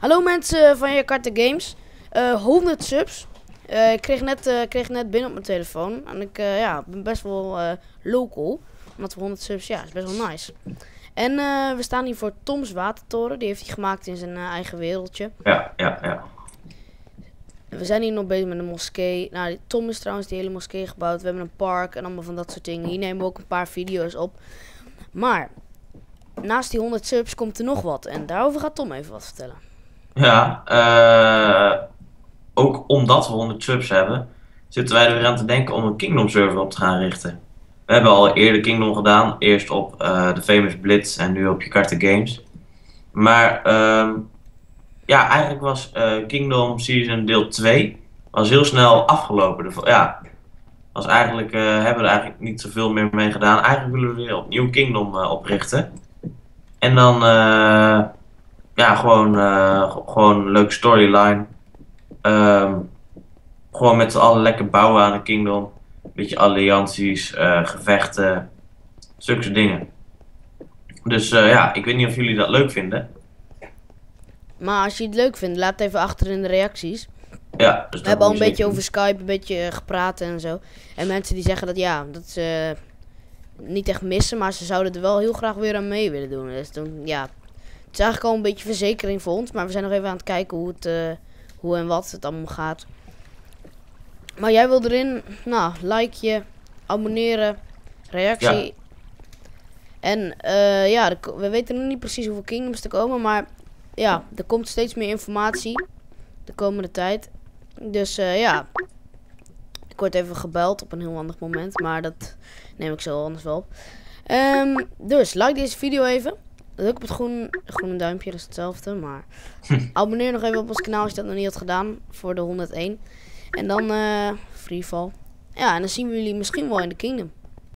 Hallo mensen van Jakarta Games. Eh 100 subs. Eh, ik kreeg net, eh, kreeg net binnen op mijn telefoon. En ik ja, ben best wel local. Omdat we 100 subs, ja, is best wel nice. En we staan hier voor Toms Watertoren. Die heeft hij gemaakt in zijn eigen wereldje. Ja, ja, ja. We zijn hier nog bezig met een moskee. Nou, Tom is trouwens die hele moskee gebouwd. We hebben een park en allemaal van dat soort dingen. Hier nemen we ook een paar video's op. Maar naast die 100 subs komt er nog wat. En daarover gaat Tom even wat vertellen. Ja, eh, ook omdat we 100 subs hebben, zitten wij er weer aan te denken om een Kingdom server op te gaan richten. We hebben al eerder Kingdom gedaan, eerst op eh, de Famous Blitz en nu op Jakarta Games. Maar ehm, ja, eigenlijk was eh, Kingdom Season deel 2 was heel snel afgelopen. De, ja, was eigenlijk, hebben we er eigenlijk niet zoveel meer mee gedaan. Eigenlijk willen we weer opnieuw Kingdom oprichten. En dan ja, gewoon, eh, gewoon een leuke storyline. Ehm, gewoon met z'n allen lekker bouwen aan een kingdom. Beetje allianties, eh, gevechten, zulke dingen. Dus eh, ja, ik weet niet of jullie dat leuk vinden. Maar als je het leuk vindt, laat het even achter in de reacties. Ja, dus We hebben al een je beetje over Skype, een beetje gepraat en zo. En mensen die zeggen dat ja, dat ze niet echt missen, maar ze zouden er wel heel graag weer aan mee willen doen. Dus dan, ja, is eigenlijk al een beetje verzekering voor ons, maar we zijn nog even aan het kijken hoe, het, eh, hoe en wat het allemaal gaat. Maar jij wil erin, nou, like je, abonneren, reactie. Ja. En eh, ja, we weten nog niet precies hoeveel kingdoms er komen, maar ja, er komt steeds meer informatie de komende tijd. Dus eh, ja, ik word even gebeld op een heel handig moment, maar dat neem ik zo anders wel op. Ehm, dus like deze video even. Druk op het groen, groene duimpje, dat is hetzelfde. Maar abonneer nog even op ons kanaal als je dat nog niet had gedaan voor de 101. En dan eh freefall. Ja, en dan zien we jullie misschien wel in de Kingdom.